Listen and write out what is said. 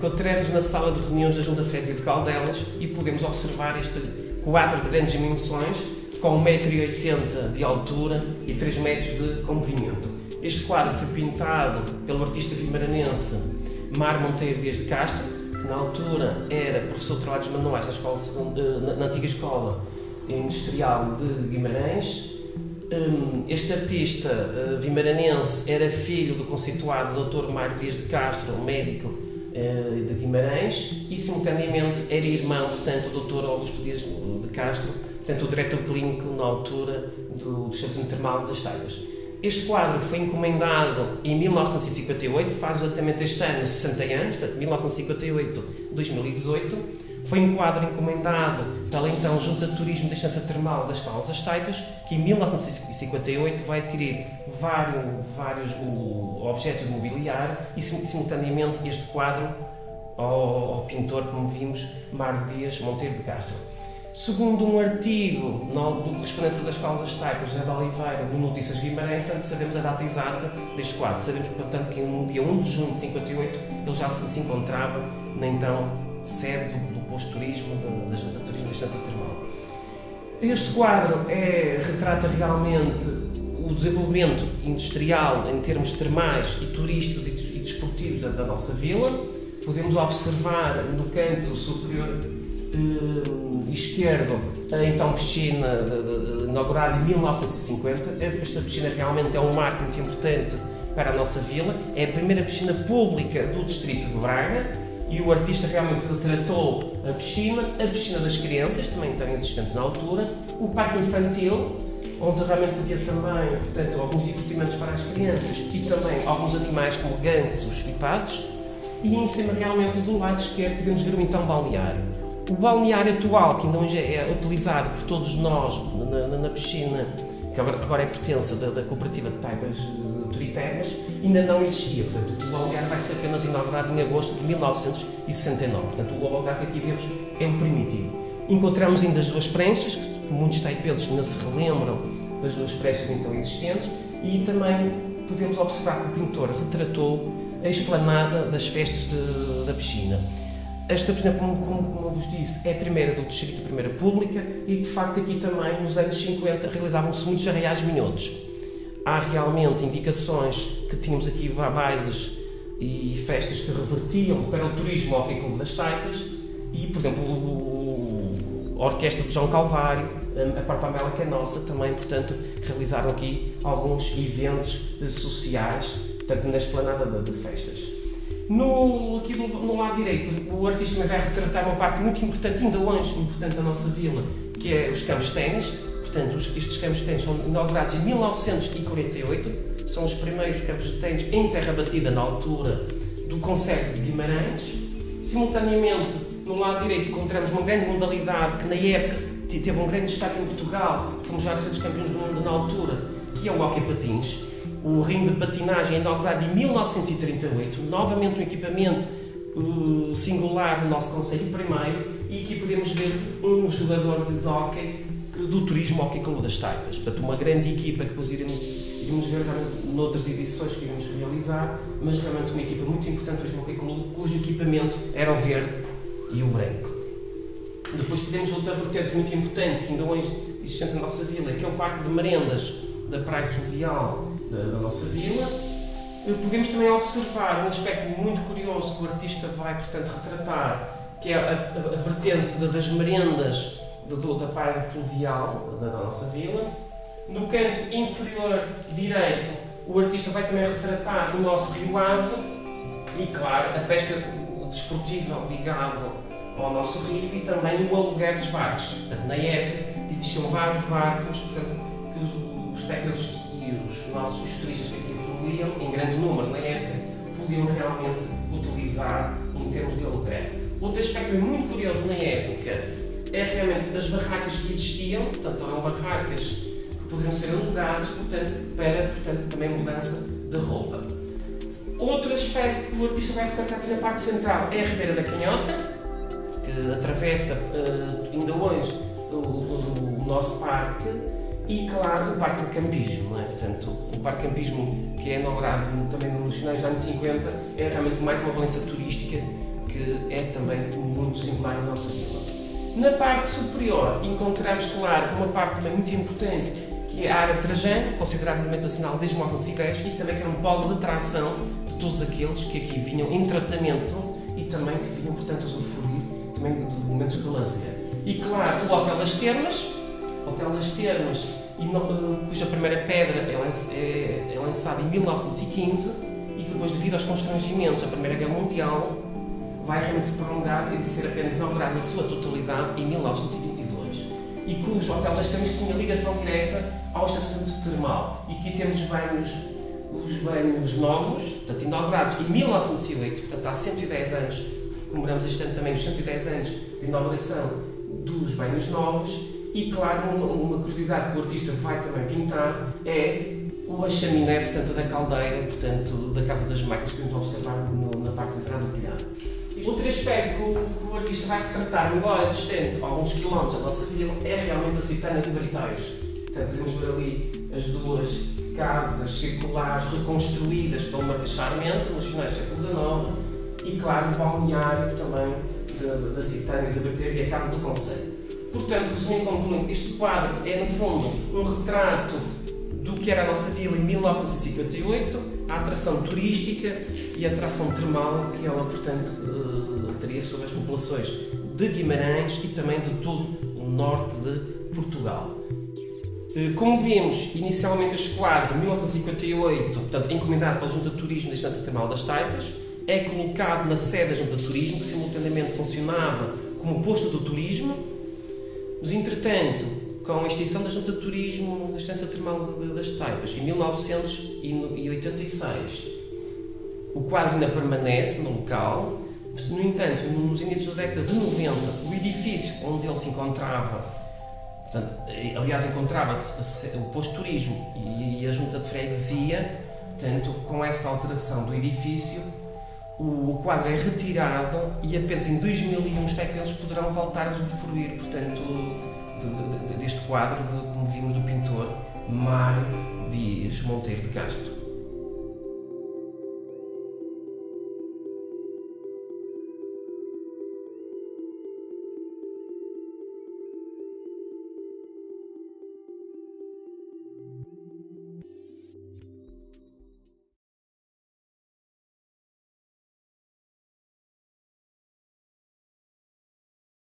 encontramos na sala de reuniões da Junta Freguesia de Caldelas e podemos observar este quadro de grandes dimensões com 1,80m de altura e 3 metros de comprimento. Este quadro foi pintado pelo artista vimaranense Mar Monteiro Dias de Castro, que na altura era professor de trabalhos manuais na, escola, eh, na antiga escola industrial de Guimarães. Hum, este artista eh, vimaranense era filho do conceituado Dr. Mário Dias de Castro, médico de Guimarães, e simultaneamente era irmão, portanto, do Dr. Augusto Dias de Castro, portanto, o diretor clínico na altura do, Estabelecimento Termal das Taibas. Este quadro foi encomendado em 1958, faz exatamente este ano 60 anos, portanto, 1958-2018 foi um quadro encomendado pela então Junta de Turismo da Estância Termal das Caldas das Taipas, que em 1958 vai adquirir vários, vários objetos de mobiliário e simultaneamente este quadro ao, ao pintor, como vimos, Mário Dias Monteiro de Castro. Segundo um artigo do correspondente das Caldas Taipas, José de Oliveira, no Notícias Guimarães, portanto, sabemos a data exata deste quadro. Sabemos, portanto, que no dia 1 de junho de 58 ele já se, encontrava na então sede do posto turismo, da, da Junta de Turismo da Estância Termal. Este quadro é, retrata realmente o desenvolvimento industrial em termos termais e turísticos e desportivos da, da nossa vila. Podemos observar no canto superior eh, esquerdo a então piscina de, de, inaugurada em 1950. Esta piscina realmente é um marco muito importante para a nossa vila. É a primeira piscina pública do distrito de Braga e o artista realmente retratou a piscina, a piscina das crianças, também tão existente na altura, o parque infantil, onde realmente havia também, portanto, alguns divertimentos para as crianças e também alguns animais como gansos e patos, e em cima realmente do lado esquerdo podemos ver o então balneário. O balneário atual, que hoje é utilizado por todos nós na, na, na piscina, que agora é pertença da, da cooperativa de Taibas Turitegas, ainda não existia. Portanto, o balneário vai ser apenas inaugurado em agosto de 1969. Portanto, o balneário que aqui vemos é o primitivo. Encontramos ainda as duas pranchas, que muitos taipelos ainda se relembram das duas pranchas então existentes, e também podemos observar que o pintor retratou a esplanada das festas de, da piscina. Esta piscina, como, como, vos disse, é a primeira do distrito, a primeira pública, e de facto aqui também, nos anos 50, realizavam-se muitos arraiais minhotos há realmente indicações que tínhamos aqui bailes e festas que revertiam para o turismo ao Clube das Taipas e, por exemplo, a Orquestra de João Calvário, a própria Mela que é nossa, também, portanto, realizaram aqui alguns eventos eh, sociais, portanto, na esplanada de, de festas. No, aqui no, no, lado direito, o artista vai retratar uma parte muito importante, ainda longe importante da nossa vila, que é os campos de ténis, Portanto, estes campos de tênis são inaugurados em 1948, são os primeiros campos de tênis em terra batida na altura do Conselho de Guimarães. Simultaneamente, no lado direito, encontramos uma grande modalidade que na época teve um grande destaque em Portugal, fomos várias vezes campeões do mundo na altura, que é o hockey patins. O ringue de patinagem é inaugurado em 1938, novamente um equipamento uh, singular no nosso Conselho primeiro, e aqui podemos ver um jogador de hockey do turismo ao Clube das Taipas. Portanto, uma grande equipa que depois iremos, iremos ver noutras edições que iremos realizar, mas realmente uma equipa muito importante do Hockey Clube, cujo equipamento era o verde e o branco. Depois podemos outra vertente muito importante, que ainda hoje existe na nossa vila, que é o Parque de Merendas da Praia Fluvial da, da nossa vila. Podemos também observar um aspecto muito curioso que o artista vai, portanto, retratar, que é a, a, a vertente das merendas do, da praia fluvial da nossa vila. No canto inferior direito, o artista vai também retratar o nosso rio Ave e, claro, a pesca desportiva ligada ao nosso rio e também o aluguer dos barcos. Portanto, na época existiam vários barcos portanto, que os, os e os nossos os turistas que aqui fluíam, em grande número na época, podiam realmente utilizar em termos de aluguer. Outro aspecto muito curioso na época é realmente as barracas que existiam, portanto, eram barracas que poderiam ser alugadas, portanto, para portanto, também mudança de roupa. Outro aspecto que o artista vai retratar aqui na parte central é a Ribeira da Canhota, que atravessa uh, ainda hoje o, o, o, nosso parque, e, claro, o Parque de Campismo. É? Portanto, o Parque de Campismo, que é inaugurado também nos finais dos anos 50, é realmente mais uma valência turística que é também muito singular na nossa vila. Na parte superior encontramos, claro, uma parte também muito importante, que é a área Trajano, considerada Monumento Nacional desde 1910 e também que era um polo de atração de todos aqueles que aqui vinham em tratamento e também que vinham, portanto, usufruir também de momentos de lazer. E claro, o Hotel das Termas, Hotel das Termas, eh, cuja primeira pedra é, é, é lançada em 1915 e que depois, devido aos constrangimentos da Primeira Guerra Mundial, vai se prolongar e ser apenas inaugurado na sua totalidade em 1922. E cujo Hotel das Termas tinha ligação direta ao estabelecimento termal. E aqui temos os banhos, os banhos novos, portanto, inaugurados em 1908, portanto, há 110 anos, comemoramos este ano também os 110 anos de inauguração dos banhos novos e, claro, uma, uma, curiosidade que o artista vai também pintar é a chaminé, portanto, da caldeira, portanto, da Casa das Máquinas, que vamos observar na parte central do telhado. Outro aspecto que o, que o, artista vai retratar, embora distante alguns quilómetros da nossa vila, é realmente a Citana de Bariteiros. Portanto, podemos ver ali as duas casas circulares reconstruídas pelo Martins Sarmento nos finais do século XIX e, claro, o balneário também da, da Citânia de Bariteiros e a Casa do Conselho. Portanto, resumindo e concluindo, este quadro é, no fundo, um retrato do que era a nossa vila em 1958, a atração turística e a atração termal que ela, portanto, eh, teria sobre as populações de Guimarães e também de todo o norte de Portugal. Eh, como vimos, inicialmente este em 1958, portanto, encomendado pela Junta de Turismo da Estância Termal das Taipas, é colocado na sede da Junta de Turismo, que simultaneamente funcionava como posto do turismo mas, entretanto, com a extinção da Junta de Turismo da Estância Termal das Taipas, em 1986, o quadro ainda permanece no local, no entanto, nos inícios da década de 90, o edifício onde ele se encontrava, portanto, aliás, encontrava-se o posto de turismo e a junta de freguesia, portanto, com essa alteração do edifício, o quadro é retirado e apenas em 2001 os taipenses poderão voltar a usufruir, portanto, de, de, deste quadro, de, como vimos do pintor Mário Dias Monteiro de Castro.